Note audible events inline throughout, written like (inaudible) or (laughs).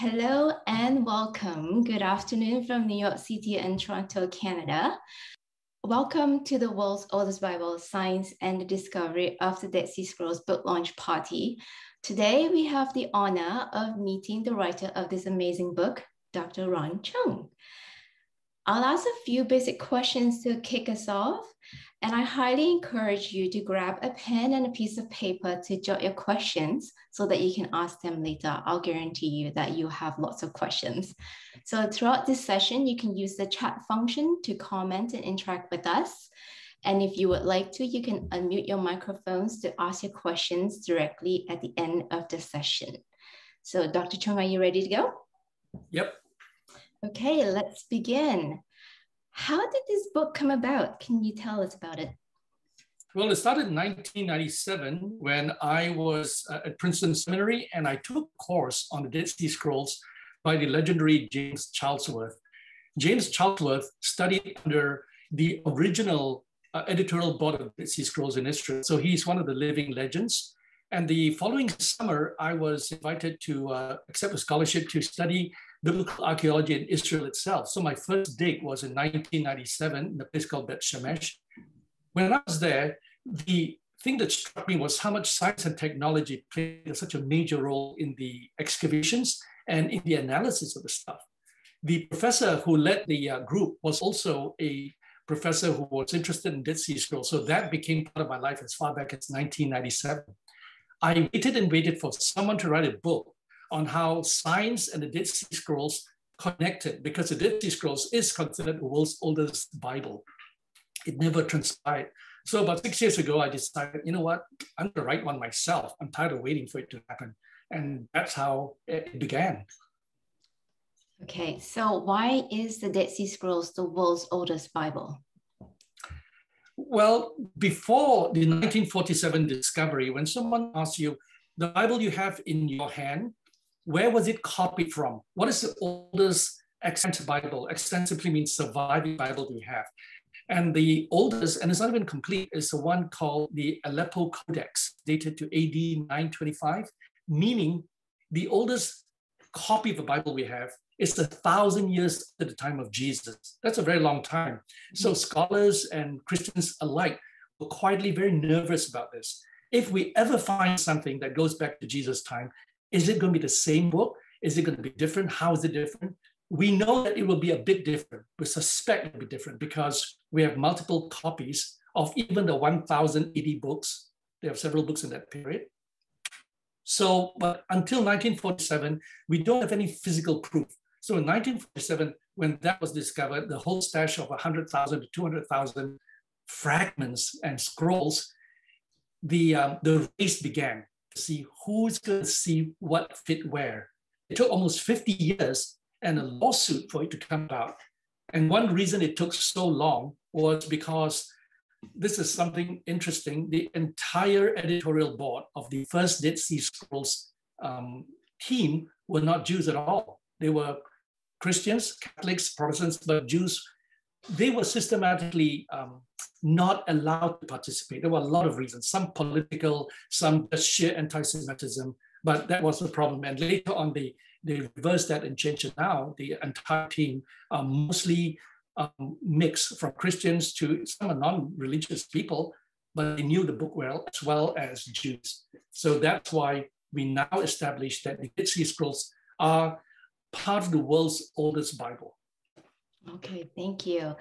Hello and welcome. Good afternoon from New York City and Toronto, Canada. Welcome to the world's oldest Bible, Science and the Discovery of the Dead Sea Scrolls book launch party. Today, we have the honor of meeting the writer of this amazing book, Dr. Ron Choong. I'll ask a few basic questions to kick us off, and I highly encourage you to grab a pen and a piece of paper to jot your questions so that you can ask them later. I'll guarantee you that you have lots of questions. So throughout this session, you can use the chat function to comment and interact with us. And if you would like to, you can unmute your microphones to ask your questions directly at the end of the session. So Dr. Choong, are you ready to go? Yep. Okay, let's begin. How did this book come about? Can you tell us about it? Well, it started in 1997 when I was uh, at Princeton Seminary and I took a course on the Dead Sea Scrolls by the legendary James Charlesworth. James Charlesworth studied under the original uh, editorial board of Dead Sea Scrolls in Israel. So he's one of the living legends. And the following summer, I was invited to uh, accept a scholarship to study biblical archaeology in Israel itself. So my first dig was in 1997 in a place called Bet Shemesh. When I was there, the thing that struck me was how much science and technology played such a major role in the excavations and in the analysis of the stuff. The professor who led the uh, group was also a professor who was interested in Dead Sea Scrolls. So that became part of my life as far back as 1997. I waited and waited for someone to write a book on how science and the Dead Sea Scrolls connected because the Dead Sea Scrolls is considered the world's oldest Bible. It never transpired. So about six years ago, I decided, you know what, I'm gonna write one myself. I'm tired of waiting for it to happen. And that's how it began. Okay, so why is the Dead Sea Scrolls the world's oldest Bible? Well, before the 1947 discovery, when someone asks you, the Bible you have in your hand, where was it copied from? What is the oldest extant Bible? Extant simply means surviving Bible we have. And the oldest, and it's not even complete, is the one called the Aleppo Codex, dated to AD 925, meaning the oldest copy of the Bible we have is a thousand years at the time of Jesus. That's a very long time. So mm-hmm. scholars and Christians alike were quietly very nervous about this. If we ever find something that goes back to Jesus' time, is it going to be the same book? Is it going to be different? How is it different? We know that it will be a bit different. We suspect it will be different because we have multiple copies of even the 1,080 books. There are several books in that period. So, but until 1947, we don't have any physical proof. So in 1947, when that was discovered, the whole stash of 100,000 to 200,000 fragments and scrolls, the, um, the race began see who's going to see what fit where. It took almost 50 years and a lawsuit for it to come out. And one reason it took so long was because this is something interesting. The entire editorial board of the first Dead Sea Scrolls um, team were not Jews at all. They were Christians, Catholics, Protestants, but Jews they were systematically um, not allowed to participate. There were a lot of reasons, some political, some just sheer anti-Semitism, but that was the problem. And later on, they, they reversed that and changed it now. The entire team are mostly um, mixed from Christians to some non-religious people, but they knew the book well, as well as Jews. So that's why we now establish that the Dead Sea Scrolls are part of the world's oldest Bible. Okay, thank you.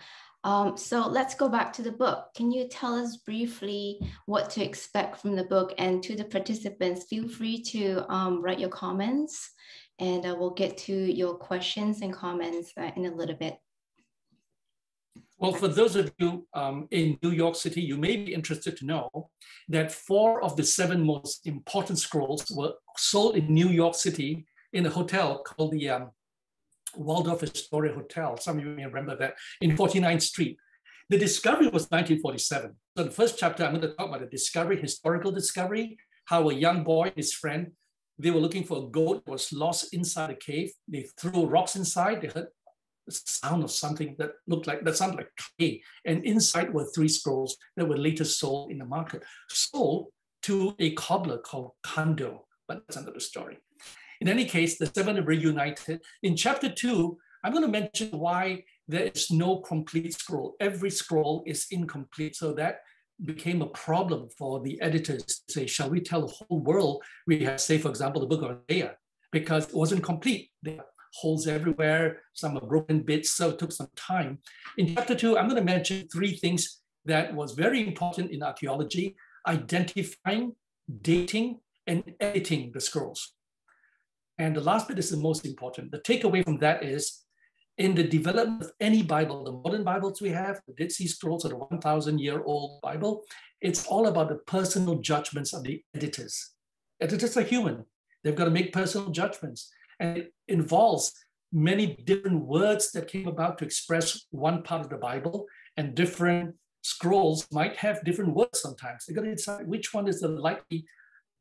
Um, so let's go back to the book. Can you tell us briefly what to expect from the book? And to the participants, feel free to um, write your comments and uh, we'll get to your questions and comments uh, in a little bit. Well, for those of you um, in New York City, you may be interested to know that four of the seven most important scrolls were sold in New York City in a hotel called the um, Waldorf Astoria Hotel. Some of you may remember that in 49th Street. The discovery was 1947. So the first chapter, I'm going to talk about the discovery, historical discovery, how a young boy, his friend, they were looking for a goat that was lost inside a cave. They threw rocks inside. They heard the sound of something that looked like, that sounded like clay. And inside were three scrolls that were later sold in the market, sold to a cobbler called Kando, but that's another story. In any case, the seven are reunited. In chapter two, I'm going to mention why there is no complete scroll. Every scroll is incomplete. So that became a problem for the editors to say, shall we tell the whole world we have, say, for example, the book of Isaiah, because it wasn't complete. There are holes everywhere, some are broken bits, so it took some time. In chapter two, I'm going to mention three things that was very important in archaeology, identifying, dating, and editing the scrolls. And the last bit is the most important. The takeaway from that is in the development of any Bible, the modern Bibles we have, the Dead Sea Scrolls or the 1,000 year old Bible, it's all about the personal judgments of the editors. Editors are human, they've got to make personal judgments. And it involves many different words that came about to express one part of the Bible, and different scrolls might have different words sometimes. They've got to decide which one is the likely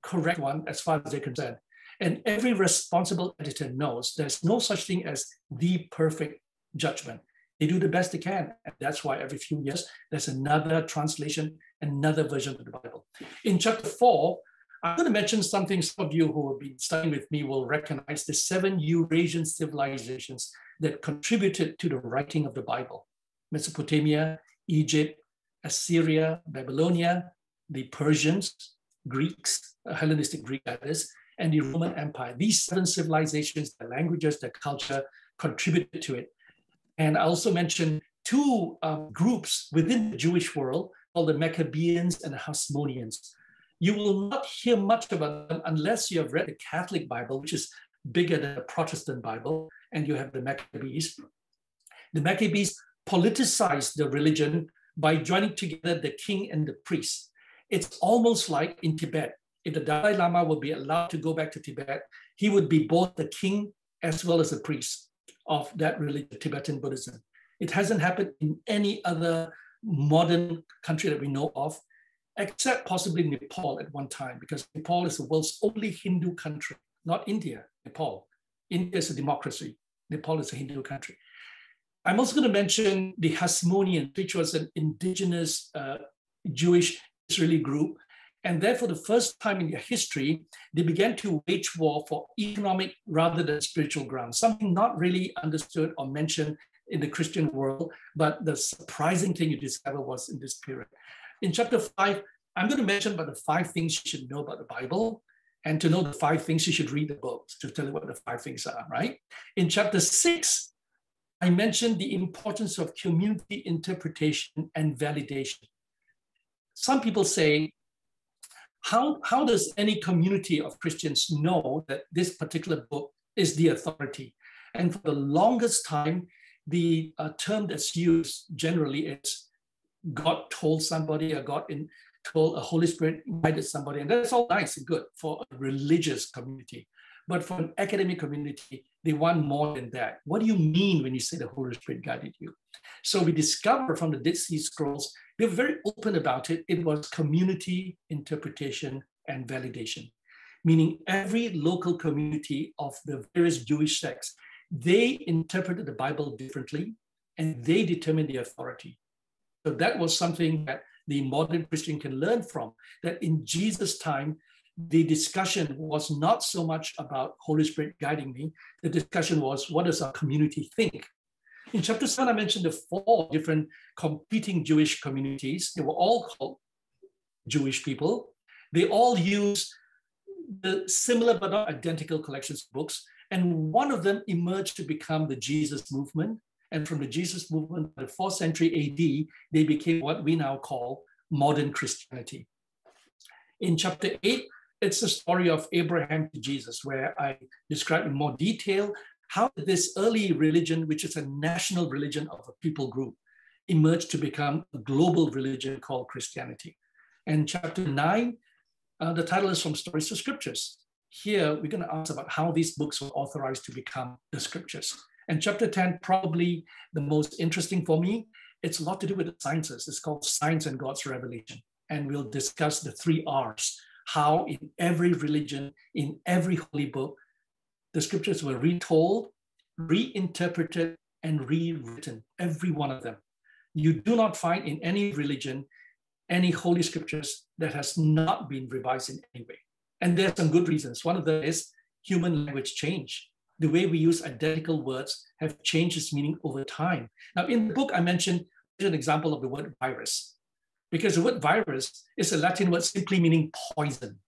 correct one as far as they're concerned. And every responsible editor knows there's no such thing as the perfect judgment. They do the best they can. And that's why every few years there's another translation, another version of the Bible. In chapter four, I'm going to mention something some of you who have been studying with me will recognize the seven Eurasian civilizations that contributed to the writing of the Bible Mesopotamia, Egypt, Assyria, Babylonia, the Persians, Greeks, Hellenistic Greek that is, and the Roman Empire. These seven civilizations, their languages, their culture contributed to it. And I also mentioned two um, groups within the Jewish world called the Maccabeans and the Hasmoneans. You will not hear much about them unless you have read the Catholic Bible, which is bigger than the Protestant Bible, and you have the Maccabees. The Maccabees politicized the religion by joining together the king and the priest. It's almost like in Tibet, if the Dalai Lama would be allowed to go back to Tibet, he would be both the king as well as the priest of that religion, Tibetan Buddhism. It hasn't happened in any other modern country that we know of, except possibly Nepal at one time, because Nepal is the world's only Hindu country, not India, Nepal. India is a democracy. Nepal is a Hindu country. I'm also going to mention the Hasmonean, which was an indigenous uh, Jewish Israeli group and therefore, the first time in their history, they began to wage war for economic rather than spiritual grounds, something not really understood or mentioned in the Christian world, but the surprising thing you discover was in this period. In chapter five, I'm going to mention about the five things you should know about the Bible. And to know the five things, you should read the book to tell you what the five things are, right? In chapter six, I mentioned the importance of community interpretation and validation. Some people say how, how does any community of Christians know that this particular book is the authority? And for the longest time, the uh, term that's used generally is God told somebody or God in, told a Holy Spirit guided somebody. And that's all nice and good for a religious community. But for an academic community, they want more than that. What do you mean when you say the Holy Spirit guided you? So we discover from the Dead Sea Scrolls they were very open about it. It was community interpretation and validation, meaning every local community of the various Jewish sects, they interpreted the Bible differently and they determined the authority. So that was something that the modern Christian can learn from, that in Jesus' time, the discussion was not so much about Holy Spirit guiding me. The discussion was, what does our community think? In chapter seven, I mentioned the four different competing Jewish communities. They were all called Jewish people. They all used the similar but not identical collections of books. And one of them emerged to become the Jesus movement. And from the Jesus movement, the fourth century AD, they became what we now call modern Christianity. In chapter eight, it's the story of Abraham to Jesus, where I describe in more detail how did this early religion, which is a national religion of a people group, emerge to become a global religion called Christianity? And chapter nine, uh, the title is From Stories to Scriptures. Here, we're going to ask about how these books were authorized to become the scriptures. And chapter 10, probably the most interesting for me, it's a lot to do with the sciences. It's called Science and God's Revelation. And we'll discuss the three R's how in every religion, in every holy book, the scriptures were retold, reinterpreted, and rewritten, every one of them. You do not find in any religion any holy scriptures that has not been revised in any way. And there's some good reasons. One of them is human language change. The way we use identical words have changed its meaning over time. Now, in the book, I mentioned an example of the word virus, because the word virus is a Latin word simply meaning poison.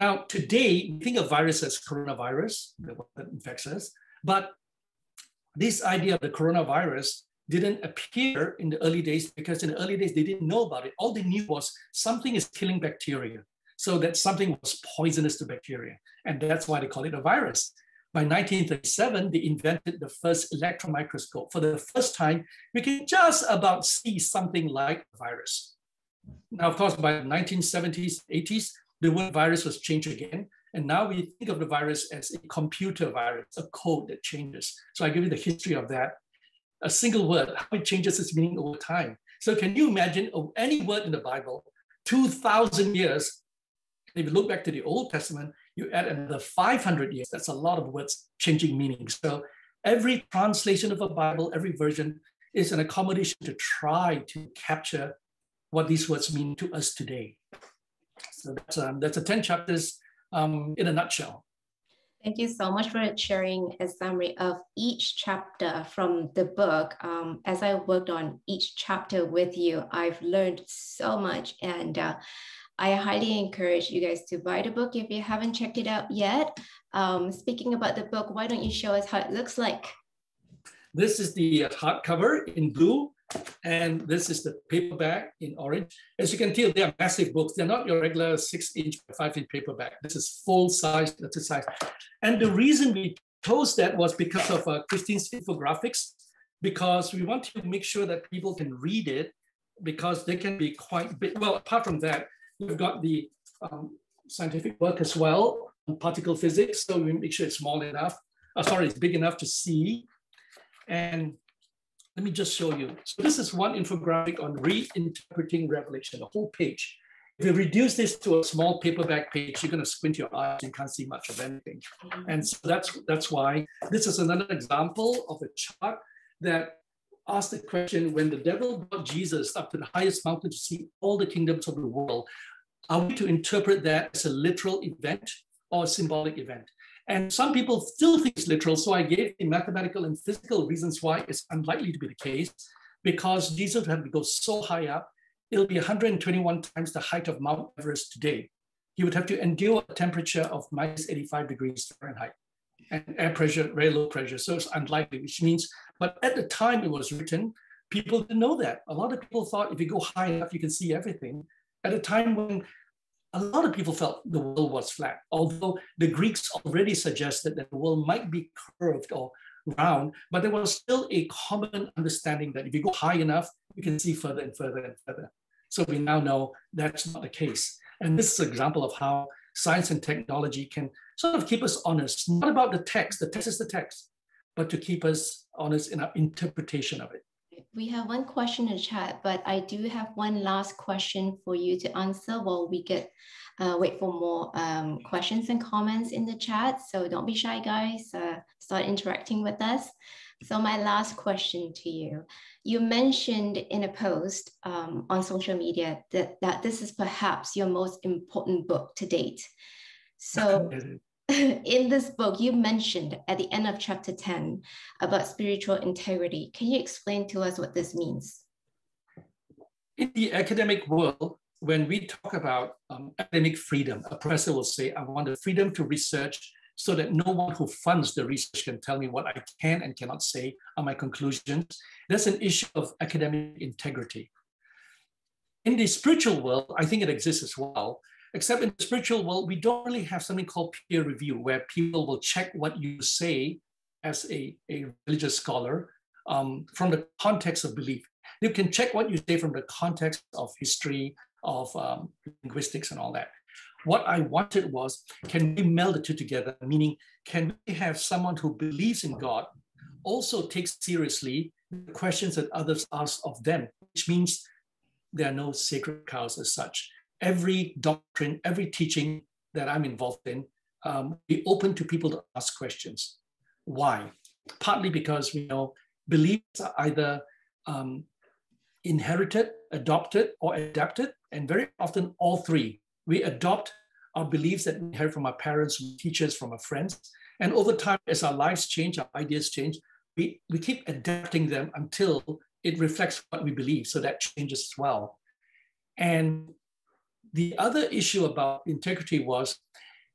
Now, today, we think of virus as coronavirus, that infects us, but this idea of the coronavirus didn't appear in the early days because in the early days, they didn't know about it. All they knew was something is killing bacteria. So that something was poisonous to bacteria. And that's why they call it a virus. By 1937, they invented the first electron microscope. For the first time, we can just about see something like a virus. Now, of course, by the 1970s, 80s, the word virus was changed again. And now we think of the virus as a computer virus, a code that changes. So I give you the history of that. A single word, how it changes its meaning over time. So can you imagine any word in the Bible, 2,000 years, if you look back to the Old Testament, you add another 500 years. That's a lot of words changing meaning. So every translation of a Bible, every version is an accommodation to try to capture what these words mean to us today. So that's, um, that's a 10 chapters um, in a nutshell. Thank you so much for sharing a summary of each chapter from the book. Um, as I worked on each chapter with you, I've learned so much and uh, I highly encourage you guys to buy the book if you haven't checked it out yet. Um, speaking about the book, why don't you show us how it looks like? This is the hardcover in blue, and this is the paperback in orange. As you can tell, they are massive books. They're not your regular six inch by five inch paperback. This is full size, letter size. And the reason we chose that was because of uh, Christine's infographics, because we want to make sure that people can read it because they can be quite big. Well, apart from that, We've got the um, scientific work as well on particle physics. So we make sure it's small enough, uh, sorry, it's big enough to see. And let me just show you. So this is one infographic on reinterpreting Revelation, a whole page. If you reduce this to a small paperback page, you're going to squint your eyes and can't see much of anything. And so that's that's why this is another example of a chart that asked the question when the devil brought Jesus up to the highest mountain to see all the kingdoms of the world, are we to interpret that as a literal event or a symbolic event? And some people still think it's literal. So I gave the mathematical and physical reasons why it's unlikely to be the case, because Jesus would have to go so high up, it'll be 121 times the height of Mount Everest today. He would have to endure a temperature of minus 85 degrees Fahrenheit and air pressure, very low pressure. So it's unlikely, which means, but at the time it was written, people didn't know that. A lot of people thought if you go high enough, you can see everything. At a time when a lot of people felt the world was flat, although the Greeks already suggested that the world might be curved or round, but there was still a common understanding that if you go high enough, you can see further and further and further. So we now know that's not the case. And this is an example of how science and technology can sort of keep us honest, not about the text, the text is the text, but to keep us honest in our interpretation of it. We have one question in the chat, but I do have one last question for you to answer while we get uh, wait for more um, questions and comments in the chat. So don't be shy, guys. Uh, start interacting with us. So my last question to you, you mentioned in a post um, on social media that, that this is perhaps your most important book to date. So (laughs) in this book, you mentioned at the end of chapter 10 about spiritual integrity. Can you explain to us what this means? In the academic world, when we talk about um, academic freedom, a professor will say, I want the freedom to research so that no one who funds the research can tell me what I can and cannot say on my conclusions. That's an issue of academic integrity. In the spiritual world, I think it exists as well, except in the spiritual world, we don't really have something called peer review, where people will check what you say as a, a religious scholar um, from the context of belief. You can check what you say from the context of history, of um, linguistics, and all that. What I wanted was, can we meld the two together? Meaning, can we have someone who believes in God also take seriously the questions that others ask of them, which means there are no sacred cows as such. Every doctrine, every teaching that I'm involved in, um, be open to people to ask questions. Why? Partly because we know beliefs are either um, inherited, adopted, or adapted, and very often all three we adopt our beliefs that we heard from our parents, from teachers, from our friends. And over time, as our lives change, our ideas change, we, we keep adapting them until it reflects what we believe. So that changes as well. And the other issue about integrity was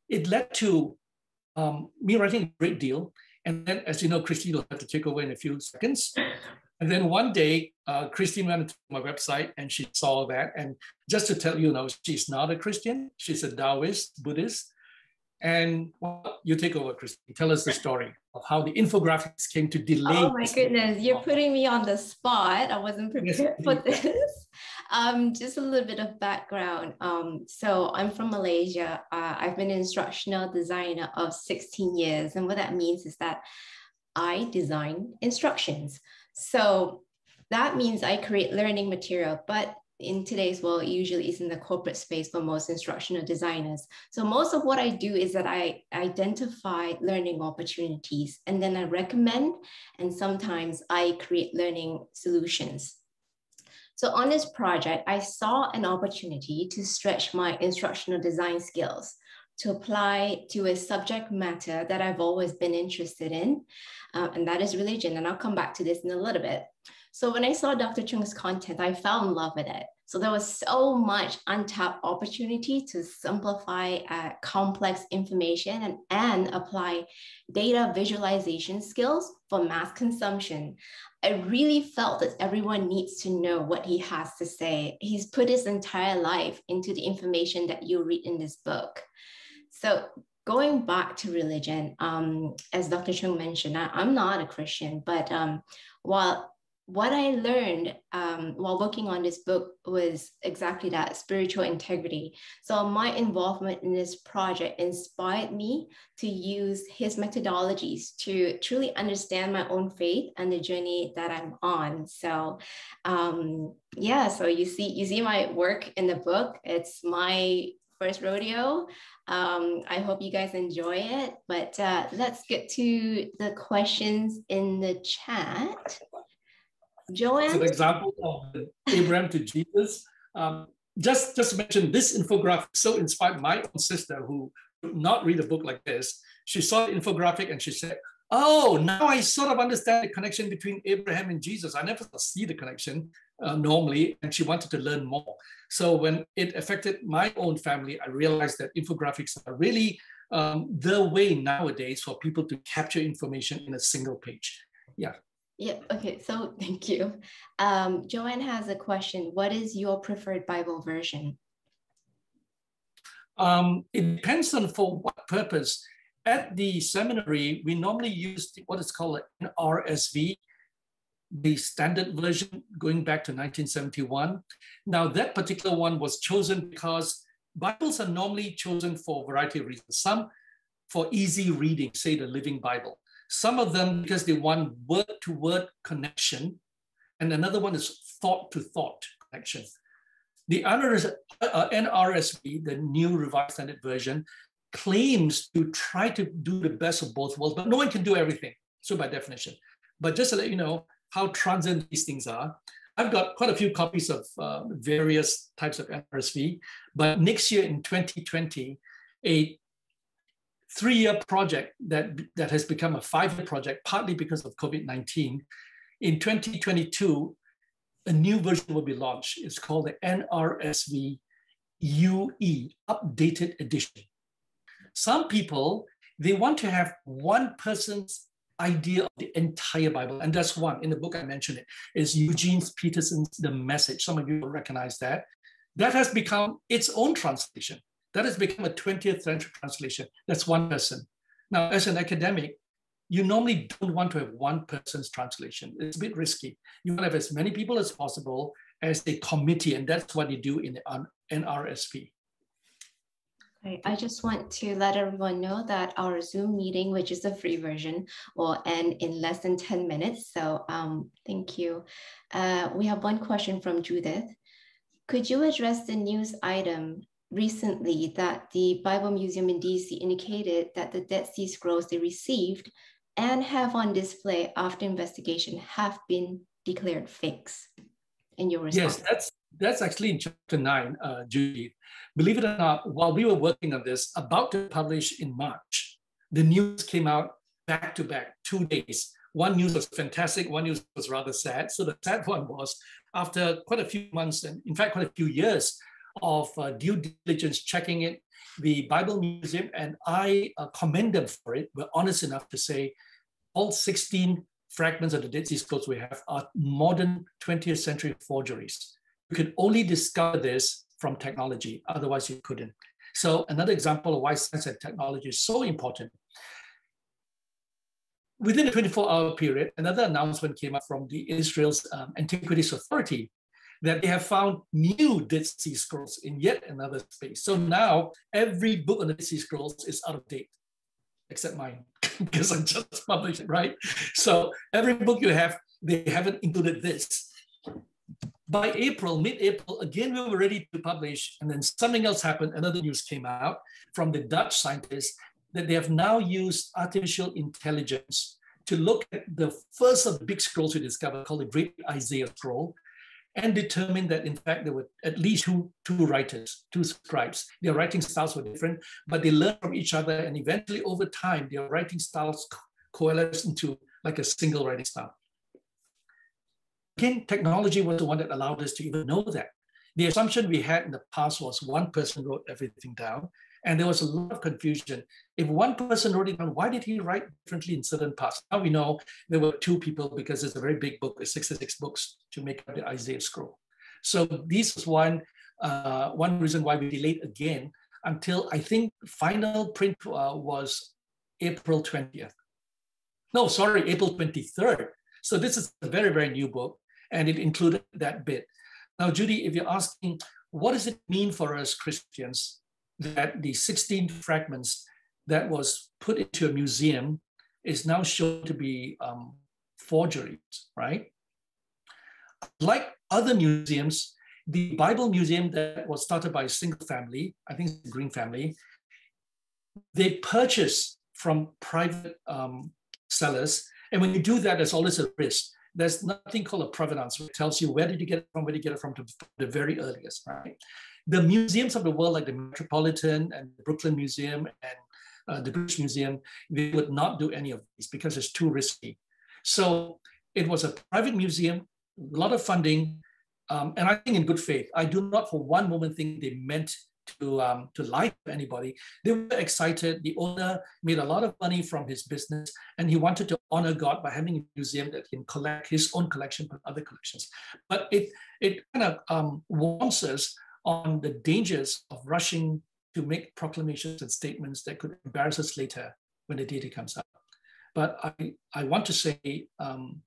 it led to um, me writing a great deal. And then, as you know, Christine will have to take over in a few seconds. And then one day, uh, Christine went to my website and she saw that. And just to tell you, you know, she's not a Christian, she's a Taoist, Buddhist. And well, you take over, Christine. Tell us the story of how the infographics came to delay. Oh my goodness, you're putting me on the spot. I wasn't prepared yes, for this. Um, just a little bit of background. Um, so I'm from Malaysia. Uh, I've been an instructional designer of 16 years. And what that means is that I design instructions. So that means I create learning material, but in today's world, usually is in the corporate space for most instructional designers. So most of what I do is that I identify learning opportunities and then I recommend, and sometimes I create learning solutions. So on this project, I saw an opportunity to stretch my instructional design skills to apply to a subject matter that I've always been interested in, uh, and that is religion. And I'll come back to this in a little bit. So when I saw Dr. Choong's content, I fell in love with it. So there was so much untapped opportunity to simplify uh, complex information and, and apply data visualization skills for mass consumption. I really felt that everyone needs to know what he has to say. He's put his entire life into the information that you read in this book. So going back to religion, um, as Dr. Choong mentioned, I, am not a Christian, but um, while what I learned um, while working on this book was exactly that spiritual integrity. So, my involvement in this project inspired me to use his methodologies to truly understand my own faith and the journey that I'm on. So, um, yeah, so you see, you see my work in the book. It's my first rodeo. Um, I hope you guys enjoy it. But uh, let's get to the questions in the chat. Joanne? It's an example of Abraham to Jesus. Um, just, just to mention, this infographic so inspired my own sister who could not read a book like this. She saw the infographic and she said, oh, now I sort of understand the connection between Abraham and Jesus. I never see the connection uh, normally, and she wanted to learn more. So when it affected my own family, I realized that infographics are really um, the way nowadays for people to capture information in a single page. Yeah. Yeah, okay, so (laughs) thank you. Um, Joanne has a question. What is your preferred Bible version? Um, it depends on for what purpose. At the seminary, we normally use what is called an RSV, the standard version going back to 1971. Now, that particular one was chosen because Bibles are normally chosen for a variety of reasons. Some for easy reading, say the Living Bible. Some of them because they want word to word connection, and another one is thought to thought connection. The NRS, uh, NRSV, the New Revised Standard Version, claims to try to do the best of both worlds, but no one can do everything. So by definition, but just to let you know how transient these things are, I've got quite a few copies of uh, various types of NRSV, but next year in 2020, a three-year project that, that has become a five-year project, partly because of COVID-19. In 2022, a new version will be launched. It's called the NRSV UE, Updated Edition. Some people, they want to have one person's idea of the entire Bible, and that's one. In the book, I mentioned it, is Eugene Peterson's The Message. Some of you will recognize that. That has become its own translation. That has become a 20th century translation. That's one person. Now, as an academic, you normally don't want to have one person's translation. It's a bit risky. You want to have as many people as possible as a committee, and that's what you do in the. Okay, I just want to let everyone know that our Zoom meeting, which is a free version, will end in less than 10 minutes. So um, thank you. Uh, we have one question from Judith. Could you address the news item recently that the Bible Museum in DC indicated that the Dead Sea Scrolls they received and have on display after investigation have been declared fakes. In your response. Yes, that's that's actually in chapter nine, uh, Judy. Believe it or not, while we were working on this, about to publish in March, the news came out back to back, two days. One news was fantastic, one news was rather sad. So the sad (laughs) one was after quite a few months, and in fact, quite a few years of uh, due diligence checking it, the Bible Museum, and I uh, commend them for it, were honest enough to say all 16 fragments of the Dead Sea Scrolls we have are modern 20th century forgeries. You can only discover this from technology, otherwise you couldn't. So another example of why science and technology is so important. Within a 24-hour period, another announcement came up from the Israel's um, Antiquities Authority that they have found new Dead Sea Scrolls in yet another space. So now every book on the Dead Sea Scrolls is out of date, except mine, (laughs) because I just published it, right? So every book you have, they haven't included this. By April, mid-April, again, we were ready to publish, and then something else happened. Another news came out from the Dutch scientists that they have now used artificial intelligence to look at the first of the big scrolls we discovered called the Great Isaiah Scroll, and determined that in fact there were at least two, two writers, two scribes. Their writing styles were different, but they learned from each other and eventually over time their writing styles co coalesced into like a single writing style. Again, technology was the one that allowed us to even know that. The assumption we had in the past was one person wrote everything down, and there was a lot of confusion. If one person wrote it down, why did he write differently in certain parts? Now we know there were two people because it's a very big book, it's 66 books to make up the Isaiah scroll. So this is one, uh, one reason why we delayed again until I think final print uh, was April 20th. No, sorry, April 23rd. So this is a very, very new book and it included that bit. Now, Judy, if you're asking, what does it mean for us Christians that the 16 fragments that was put into a museum is now shown to be um, forgeries, right? Like other museums, the Bible Museum that was started by a single family, I think Green family, they purchase from private um, sellers. And when you do that, there's always a risk. There's nothing called a provenance, which tells you where did you get it from, where did you get it from to the very earliest, right? The museums of the world, like the Metropolitan and the Brooklyn Museum and uh, the British Museum, they would not do any of these because it's too risky. So it was a private museum, a lot of funding, um, and I think in good faith. I do not for one moment think they meant to, um, to lie to anybody. They were excited. The owner made a lot of money from his business, and he wanted to honor God by having a museum that can collect his own collection from other collections. But it, it kind of um, warns us on the dangers of rushing to make proclamations and statements that could embarrass us later when the data comes up. But I, I want to say um,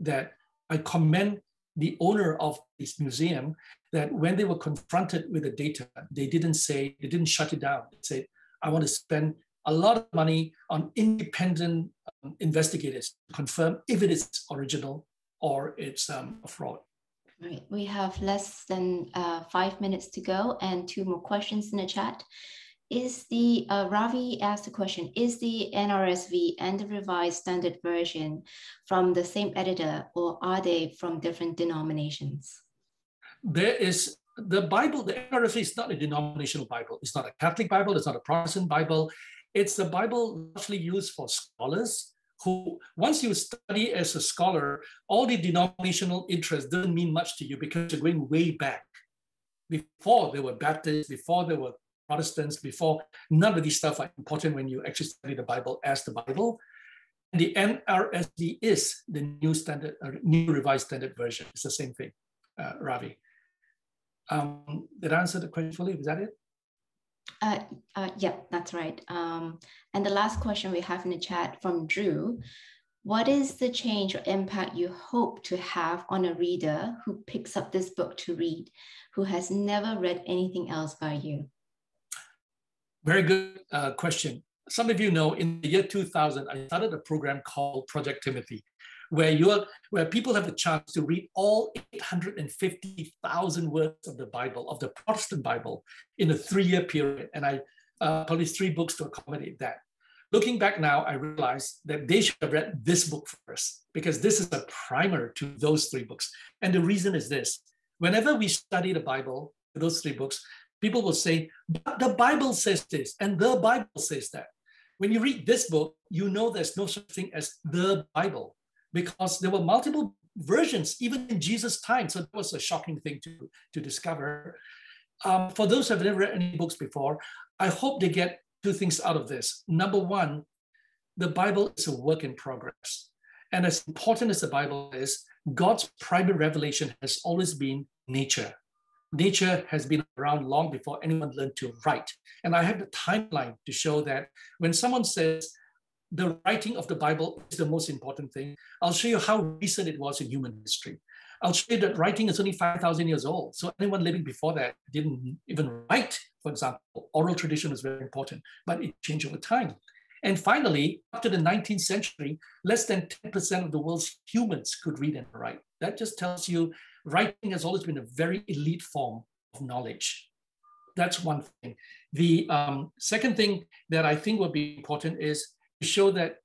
that I commend the owner of this museum that when they were confronted with the data, they didn't say, they didn't shut it down. They said, I want to spend a lot of money on independent um, investigators to confirm if it is original or it's um, a fraud. Right, we have less than uh, five minutes to go and two more questions in the chat. Is the, uh, Ravi asked the question, is the NRSV and the revised standard version from the same editor or are they from different denominations? There is, the Bible, the NRSV is not a denominational Bible. It's not a Catholic Bible, it's not a Protestant Bible. It's a Bible largely used for scholars who, once you study as a scholar, all the denominational interests doesn't mean much to you because you're going way back. Before there were Baptists, before there were Protestants, before none of these stuff are important when you actually study the Bible as the Bible. And the NRSV is the new standard, uh, new revised standard version. It's the same thing, uh, Ravi. Um, did I answer the question fully? Is that it? Uh, uh, yeah, that's right. Um, and the last question we have in the chat from Drew, what is the change or impact you hope to have on a reader who picks up this book to read, who has never read anything else by you? Very good uh, question. Some of you know in the year 2000, I started a program called Project Timothy where you are where people have the chance to read all 850,000 words of the Bible, of the Protestant Bible, in a three-year period. And I uh, published three books to accommodate that. Looking back now, I realize that they should have read this book first, because this is a primer to those three books. And the reason is this. Whenever we study the Bible, those three books, people will say, but the Bible says this, and the Bible says that. When you read this book, you know there's no such thing as the Bible because there were multiple versions even in Jesus' time. So that was a shocking thing to, to discover. Um, for those who have never read any books before, I hope they get two things out of this. Number one, the Bible is a work in progress. And as important as the Bible is, God's primary revelation has always been nature. Nature has been around long before anyone learned to write. And I have the timeline to show that when someone says the writing of the Bible is the most important thing, I'll show you how recent it was in human history. I'll show you that writing is only 5,000 years old. So anyone living before that didn't even write, for example. Oral tradition was very important, but it changed over time. And finally, after the 19th century, less than 10% of the world's humans could read and write. That just tells you writing has always been a very elite form of knowledge. That's one thing. The um, second thing that I think would be important is show that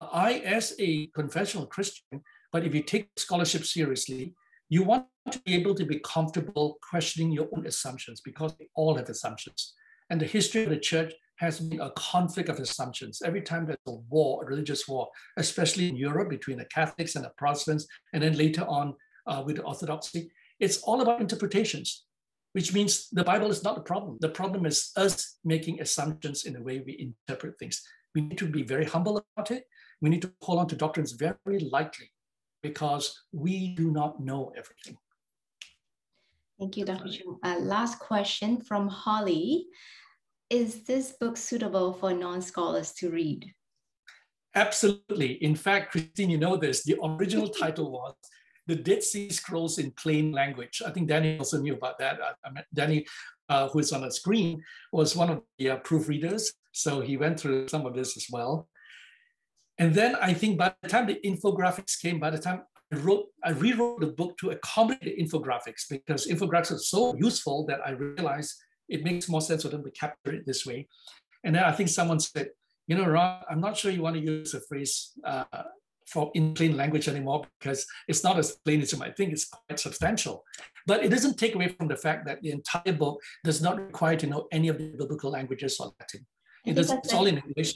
I, as a confessional Christian, but if you take scholarship seriously, you want to be able to be comfortable questioning your own assumptions because we all have assumptions. And the history of the church has been a conflict of assumptions. Every time there's a war, a religious war, especially in Europe between the Catholics and the Protestants, and then later on uh, with the Orthodoxy, it's all about interpretations, which means the Bible is not the problem. The problem is us making assumptions in the way we interpret things. We need to be very humble about it. We need to hold on to doctrines very lightly because we do not know everything. Thank you, Dr. Choong. Uh, last question from Holly is this book suitable for non-scholars to read? Absolutely. In fact, Christine, you know this, the original (laughs) title was The Dead Sea Scrolls in Plain Language. I think Danny also knew about that. I met Danny, uh, who is on the screen, was one of the uh, proofreaders. So he went through some of this as well. And then I think by the time the infographics came, by the time I wrote, I rewrote the book to accommodate the infographics because infographics are so useful that I realized it makes more sense for them to capture it this way. And then I think someone said, you know, Ron, I'm not sure you want to use the phrase uh, for in plain language anymore because it's not as plain as you might think. It's quite substantial. But it doesn't take away from the fact that the entire book does not require to know any of the biblical languages or Latin. It does, it's all in English.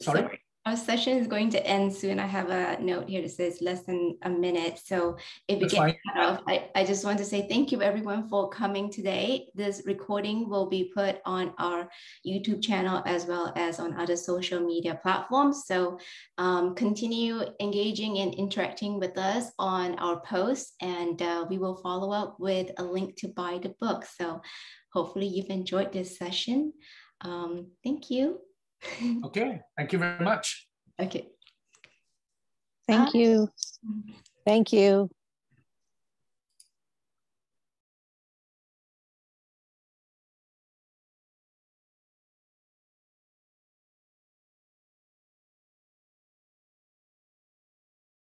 Sorry? Sorry. Our session is going to end soon. I have a note here that says less than a minute. So if we get cut off, I, I just want to say thank you everyone for coming today. This recording will be put on our YouTube channel as well as on other social media platforms. So um, continue engaging and interacting with us on our posts and uh, we will follow up with a link to buy the book. So hopefully you've enjoyed this session. Um, thank you. (laughs) okay, thank you very much. Okay. Thank you. Thank you.